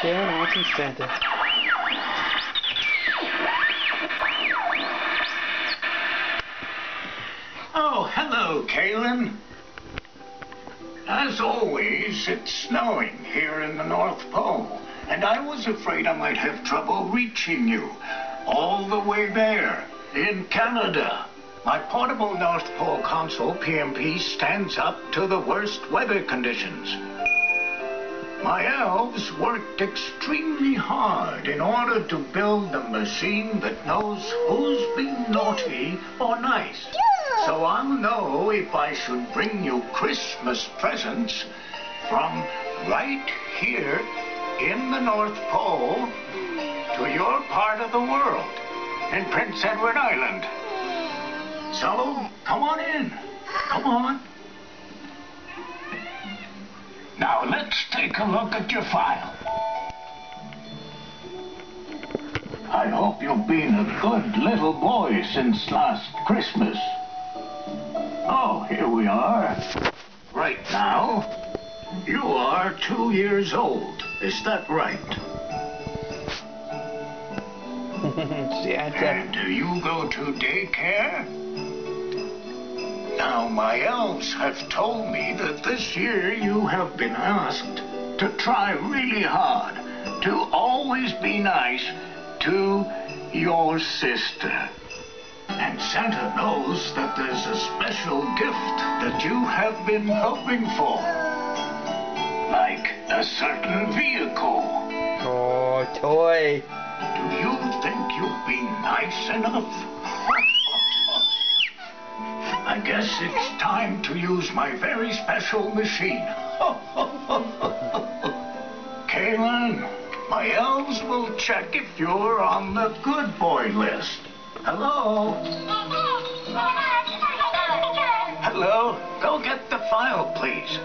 Karen Austin Santa. Oh, hello, Kalen. As always, it's snowing here in the North Pole, and I was afraid I might have trouble reaching you all the way there in Canada. My portable North Pole console PNP stands up to the worst weather conditions. My elves worked extremely hard in order to build a machine that knows who's been naughty or nice. So I'll know if I should bring you Christmas presents from right here in the North Pole to your part of the world in Prince Edward Island. So, come on in. Come on. Now, let's take a look at your file. I hope you've been a good little boy since last Christmas. Oh, here we are. Right now, you are two years old. Is that right? And do you go to daycare? Now, my elves have told me that this year you have been asked to try really hard to always be nice to your sister. And Santa knows that there's a special gift that you have been hoping for. Like a certain vehicle. Oh, toy. Do you think you'll be nice enough? I guess it's time to use my very special machine. Kalen, my elves will check if you're on the good boy list. Hello? Hello? Go get the file, please.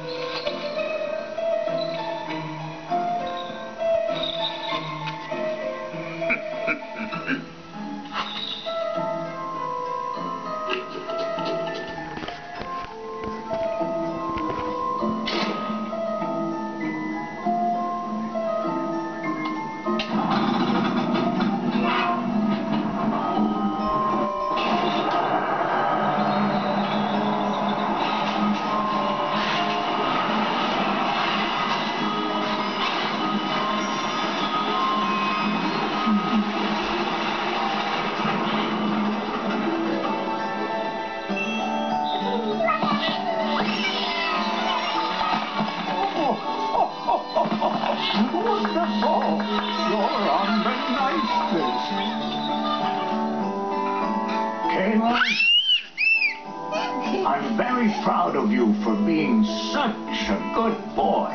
I'm very proud of you for being such a good boy.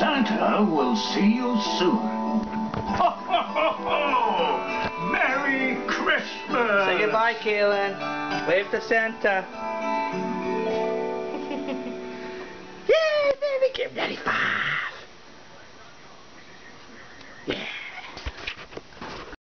Santa will see you soon. Ho, ho, ho, ho! Merry Christmas! Say goodbye, Kalen. Wave to Santa. Yay, baby, give daddy five.